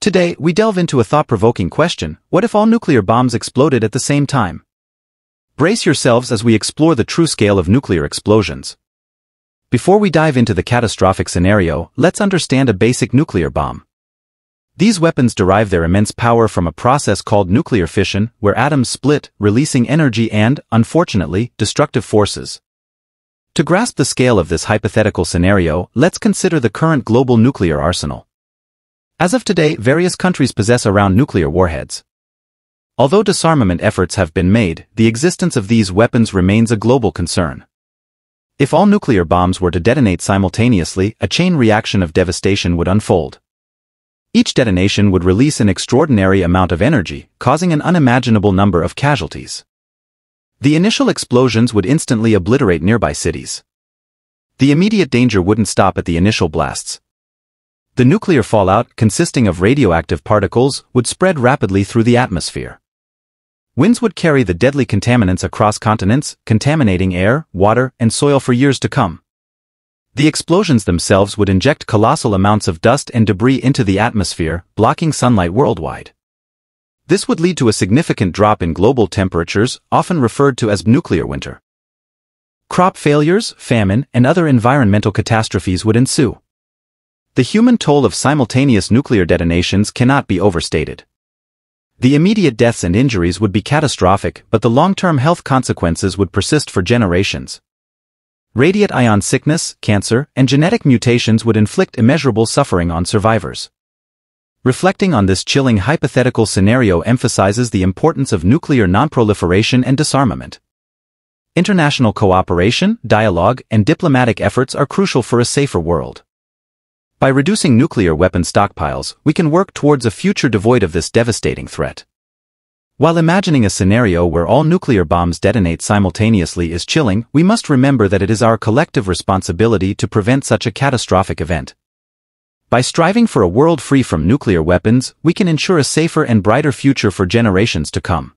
Today, we delve into a thought-provoking question, what if all nuclear bombs exploded at the same time? Brace yourselves as we explore the true scale of nuclear explosions. Before we dive into the catastrophic scenario, let's understand a basic nuclear bomb. These weapons derive their immense power from a process called nuclear fission, where atoms split, releasing energy and, unfortunately, destructive forces. To grasp the scale of this hypothetical scenario, let's consider the current global nuclear arsenal. As of today, various countries possess around nuclear warheads. Although disarmament efforts have been made, the existence of these weapons remains a global concern. If all nuclear bombs were to detonate simultaneously, a chain reaction of devastation would unfold. Each detonation would release an extraordinary amount of energy, causing an unimaginable number of casualties. The initial explosions would instantly obliterate nearby cities. The immediate danger wouldn't stop at the initial blasts. The nuclear fallout, consisting of radioactive particles, would spread rapidly through the atmosphere. Winds would carry the deadly contaminants across continents, contaminating air, water, and soil for years to come. The explosions themselves would inject colossal amounts of dust and debris into the atmosphere, blocking sunlight worldwide. This would lead to a significant drop in global temperatures, often referred to as nuclear winter. Crop failures, famine, and other environmental catastrophes would ensue. The human toll of simultaneous nuclear detonations cannot be overstated. The immediate deaths and injuries would be catastrophic, but the long-term health consequences would persist for generations. Radiation sickness, cancer, and genetic mutations would inflict immeasurable suffering on survivors. Reflecting on this chilling hypothetical scenario emphasizes the importance of nuclear nonproliferation and disarmament. International cooperation, dialogue, and diplomatic efforts are crucial for a safer world. By reducing nuclear weapon stockpiles, we can work towards a future devoid of this devastating threat. While imagining a scenario where all nuclear bombs detonate simultaneously is chilling, we must remember that it is our collective responsibility to prevent such a catastrophic event. By striving for a world free from nuclear weapons, we can ensure a safer and brighter future for generations to come.